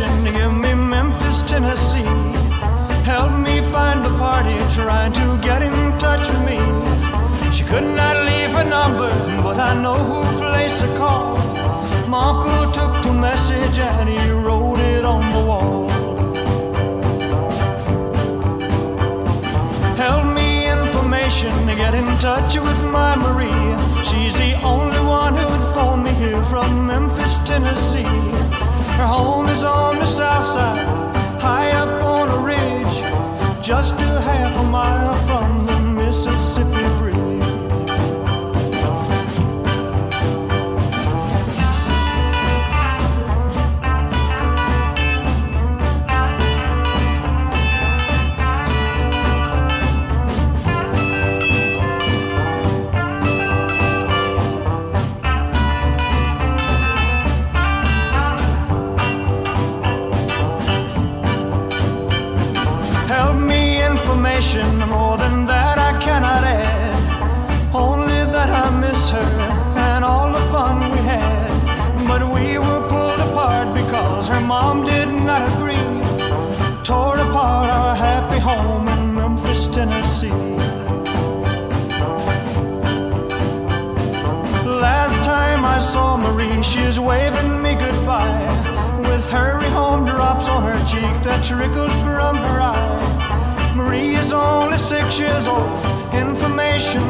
station, give me Memphis, Tennessee. Help me find the party, trying to get in touch with me. She could not leave her number, but I know who placed a call. My uncle took the message and he wrote it on the wall. Help me, information, get in touch with my Marie. She's the only one who'd phone me here from Memphis, Tennessee. Her home is on the south side, high up on a ridge, just a information, more than that I cannot add. Only that I miss her and all the fun we had. But we were pulled apart because her mom did not agree. Tore apart our happy home in Memphis, Tennessee. Last time I saw Marie, she's waving me goodbye. With hurry home drops on her cheek that trickled from her eye. Six years old. Information,